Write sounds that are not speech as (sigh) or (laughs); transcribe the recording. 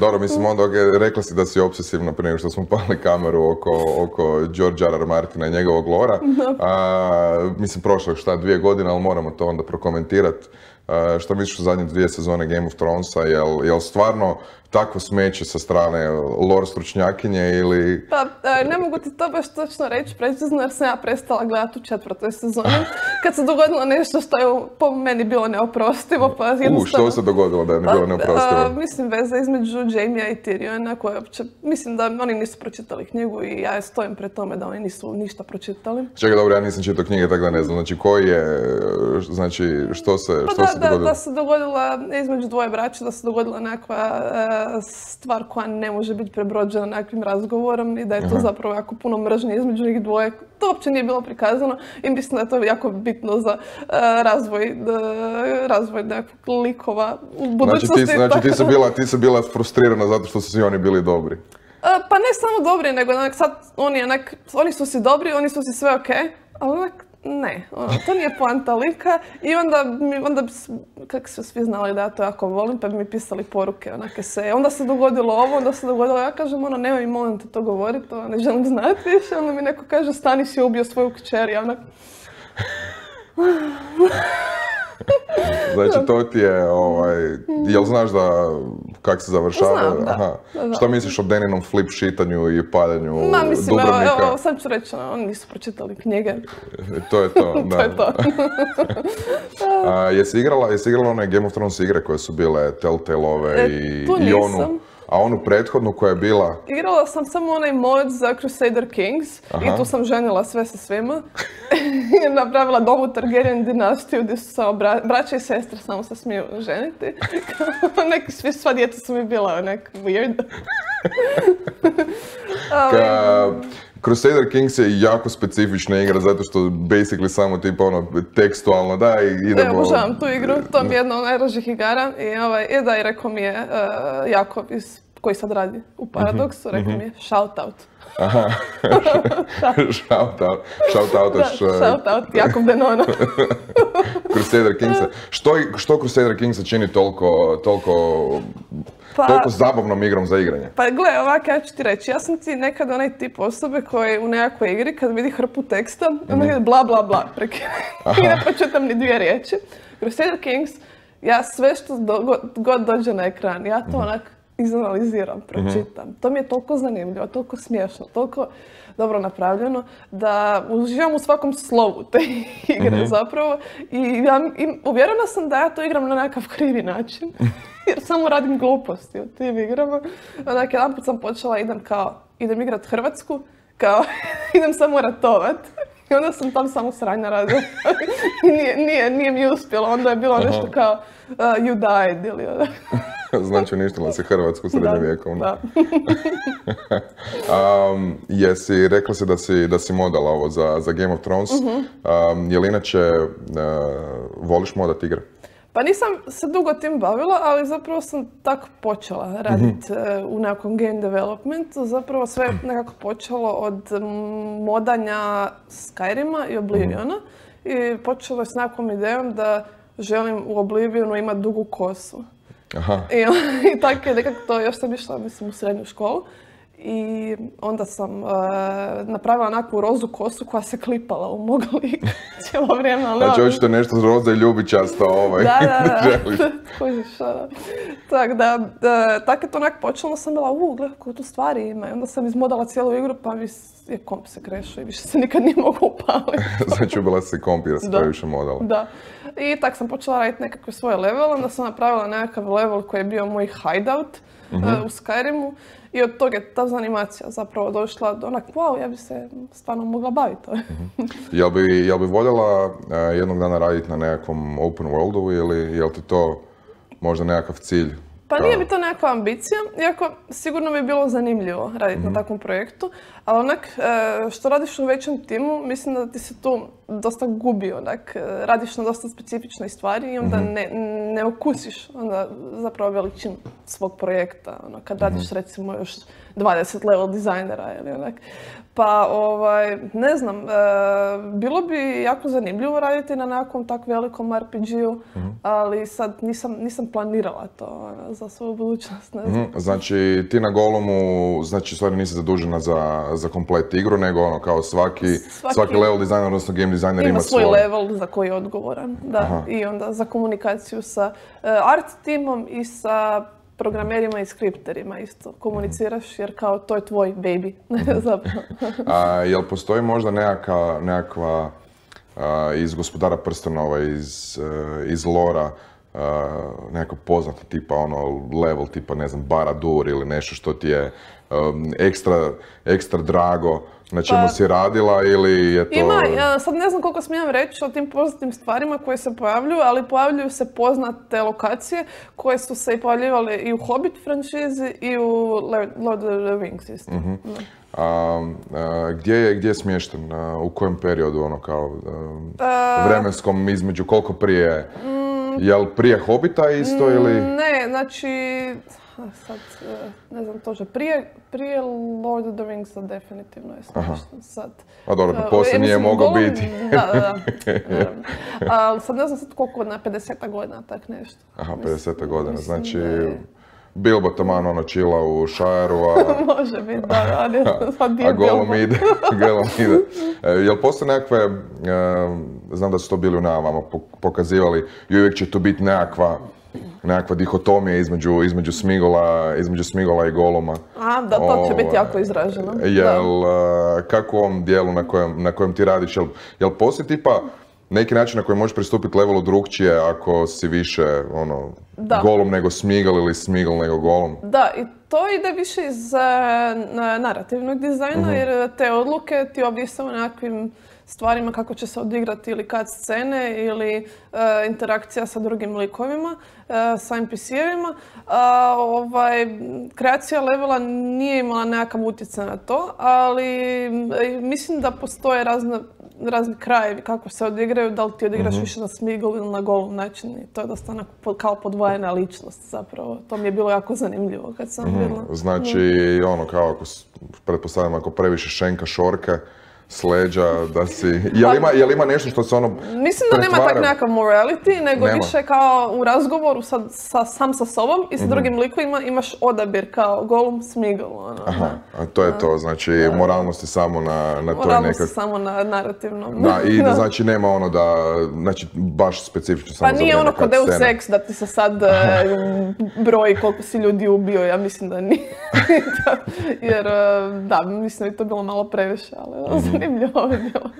Dobro, mislim onda okay, rekla si da si obsesivna prije nego što smo pali kameru oko, oko George R. R. Martina i njegovog lora. A, mislim, prošlo je šta dvije godine, ali moramo to onda prokomentirati. Što misliš o zadnje dvije sezone Game of Thronesa, jel, jel stvarno takvo smeće sa strane lore stručnjakinje ili... Pa, e, ne mogu ti to baš točno reći precizno jer sam ja prestala gledati u četvrtoj sezoni. (laughs) Kad se dogodilo nešto što je po meni bilo neoprostivo, pa jednostavno... U, što se dogodilo da je bilo pa, neoprostivo? Mislim, veza između Jamie i Tyriona koje uopće... Mislim da oni nisu pročitali knjigu i ja stojim pred tome da oni nisu ništa pročitali. Čekaj, dobro, ja nisam čitao knjige, tako da ne znam. Znači, koji je... Znači, što se, pa što da, se? Da, da se dogodila između dvoje braća, da se dogodila nekakva stvar koja ne može biti prebrođena nekakvim razgovorom i da je to zapravo jako puno mržnje između njih dvoje. To uopće nije bilo prikazano i mislim da je to jako bitno za uh, razvoj, uh, razvoj nekakvog likova u budućnosti. Znači ti, znači ti si bila, ti si bila frustrirana zato što su svi oni bili dobri? pa ne samo dobri, nego sad oni, onak, oni su si dobri, oni su si sve ok, ali onak, ne, ono, to nije poanta lika i onda, onda kako su svi znali da ja to jako volim, pa bi mi pisali poruke, onake se, onda se dogodilo ovo, onda se dogodilo, ja kažem, ono, nemoj mi molim te to govoriti, to ne želim znati više, onda mi neko kaže, stani si ubio svoju kćer, ja onak... (laughs) Znači to ti je, ovaj, jel znaš da, kak se završava? Znam, da. Aha. Misliš o Deninom flip šitanju i paljenju Ma, mislim, Dubrovnika? Evo, evo, sad ću reći, ono, oni nisu pročitali knjige. to je to, (laughs) da. to je (laughs) to. A, jesi igrala, jesi igrala one Game of Thrones igre koje su bile Telltale-ove e, i, tu i onu? A onu prethodnu koja je bila? Igrala sam samo onaj mod za Crusader Kings i tu sam ženila sve sa svima. (laughs) Napravila novu Targaryen dinastiju gdje su samo braća i sestre samo se smiju ženiti. (laughs) Neki svi, sva djeca su mi bila nek weird. (laughs) Ka, Crusader Kings je jako specifična igra zato što basically samo tipa ono tekstualno da i idemo... Ja obožavam tu igru, to mi je jedna od najražih igara i, ovaj, i da i rekao mi je uh, jako iz, koji sad radi u Paradoksu, rekao mi je shout out. Aha, (laughs) (laughs) shout out, shout out da, shout out, Jakub Denona. (laughs) Crusader Kingsa. Što, što Crusader Kingsa čini toliko, toliko pa, toliko zabavnom igrom za igranje? Pa gle, ovako ja ću ti reći, ja sam ti nekad onaj tip osobe koji u nekakvoj igri kad vidi hrpu teksta, mm onda ide bla bla bla (laughs) i ne pročitam ni dvije riječi. Crusader Kings, ja sve što god dođe na ekran, ja to mm onak izanaliziram, pročitam. To mi je toliko zanimljivo, toliko smiješno, toliko dobro napravljeno da uživam u svakom slovu te (laughs) igre zapravo. I ja uvjerena sam da ja to igram na nekakav krivi način (laughs) (laughs) jer samo radim gluposti u tim igrama. Onak, jedan put sam počela, idem kao, idem igrat Hrvatsku, kao, (laughs) idem samo ratovat. I onda sam tam samo sranja radila. (laughs) nije, nije, nije mi uspjelo. Onda je bilo nešto kao uh, you died ili znači uništila se Hrvatsku srednjovjekovno. Da, um, jesi, rekla si da si, da si modala ovo za, za Game of Thrones. Uh-huh. Um, je li inače, uh, voliš modat igre? Pa nisam se dugo tim bavila, ali zapravo sam tako počela raditi mhm. uh, u nekom game developmentu. Zapravo sve je nekako počelo od modanja Skyrima i Obliviona. I počelo je s nekom idejom da želim u Oblivionu imati dugu kosu. Aha. I, (laughs) i tako je nekako to, još sam išla mislim u srednju školu. I onda sam uh, napravila onakvu rozu kosu koja se klipala u mog lika (laughs) cijelo vrijeme. Ali znači očito nešto roza i ljubičasto ovaj. Da, da, (laughs) da. (laughs) Tako da, da, tako je to onak počelo, sam bila, u, gledaj kako tu stvari ima. I onda sam izmodala cijelu igru pa mi je komp se krešao i više se nikad nije mogao upaliti. znači ubila se komp jer se previše modala. Da. I tak sam počela raditi nekakve svoje level, onda sam napravila nekakav level koji je bio moj hideout uh u Skyrimu. I od toga je ta animacija zapravo došla do onak, wow, ja bi se stvarno mogla baviti. uh (laughs) Jel bi, jel bi voljela uh, jednog dana raditi na nekakvom open worldu ili jel ti to možda nekakav cilj? Pa nije mi to nekakva ambicija, iako sigurno mi je bilo zanimljivo raditi na mhm. takvom projektu, ali onak, uh, što radiš u većem timu, mislim da ti se tu dosta gubi onak. Radiš na dosta specifičnoj stvari i onda Mhm. ne, ne okusiš onda zapravo veličinu svog projekta. Ono, kad radiš Mhm. recimo još 20 level dizajnera ili onak. Pa ovaj, ne znam, e, bilo bi jako zanimljivo raditi na nekakvom tak velikom RPG-u, Mhm. ali sad nisam, nisam planirala to ono, za svoju budućnost, ne znam. Znači, ti na Golumu, znači, stvari nisi zadužena za, za komplet igru, nego ono, kao svaki, Svaki- svaki level designer, odnosno game designer ima, Ima svoj level za koji je odgovoran, da. Aha. I onda za komunikaciju sa e, art timom i sa programerima i skripterima isto komuniciraš jer kao to je tvoj baby (laughs) zapravo. A, jel postoji možda nekakva, nekakva a, iz gospodara prstenova, iz, e, iz lora, a, nekako poznata tipa ono level tipa ne znam Baradur ili nešto što ti je um, ekstra, ekstra drago na čemu Pa- si radila ili je to... Ima, ja sad ne znam koliko smijem reći o tim poznatim stvarima koje se pojavljuju, ali pojavljuju se poznate lokacije koje su se i pojavljivale i u Hobbit franšizi i u Lord of the Rings isto. Mhm. Da. A, a, gdje je, gdje je smješten? A, u kojem periodu ono kao um, E, vremenskom između koliko prije? Jel prije Hobita isto ili? Ne, znači, sad, e, ne znam točno, prije, prije Lord of the Ringsa definitivno je smiješno. Sad, Pa dobro, e, poslije ja nije mogao biti. Da, (laughs) da, da. naravno. A, sad ne znam sad koliko, na 50 godina, tak nešto. Aha, Mislim, 50 godina, znači je- Bilbo taman ono čila u Šajeru, a, (laughs) Može biti, da, ali (laughs) sad dio a Bilbo. ide. (laughs) Golum ide. E, jel postoje nekakve, e, znam da su to bili u najavama po- pokazivali, i uvijek će tu biti nekakva, nekakva dihotomija između, između Smigola, između Smigola i Goluma. A, da, to će biti Ovaj, jako izraženo. Jel, e, kako u ovom dijelu na kojem, na kojem ti radiš, jel, jel postoji tipa neki način na koji možeš pristupiti levelu drugčije ako si više ono, Da. golum nego smigal ili smigal nego golum? Da, i to ide više iz e, na- narativnog dizajna, Mhm. jer te odluke ti ovise o nekakvim stvarima kako će se odigrati ili kad scene ili e, interakcija sa drugim likovima, e, sa NPC-evima. A, ovaj, kreacija levela nije imala nekakav utjecaj na to, ali mislim da postoje razne razni krajevi kako se odigraju, da li ti odigraš Mhm. više na smigl ili na golum način i to je dosta onako kao podvojena ličnost zapravo. To mi je bilo jako zanimljivo kad sam vidjela. Znači, ono kao ako, pretpostavljam ako previše šenka šorke s leđa, da si... Jel ima, jel ima nešto što se ono Mislim da nema tak nekakav morality, nego Nema. više kao u razgovoru sa, sa- sam sa sobom i sa Mhm. drugim likovima imaš odabir kao golum, smigl. Ono, Aha, a to je to, znači moralnost je samo na, na toj nekak... samo na narativnom. Da, i (laughs) da, znači nema ono da, znači baš specifično samo Pa za nije ono kod Deus. Ex da ti se sad (laughs) e, broji koliko si ljudi ubio, ja mislim da nije. (laughs) Jer, e, da, mislim da bi to bilo malo previše, ali Mhm. zanimljivo je bilo.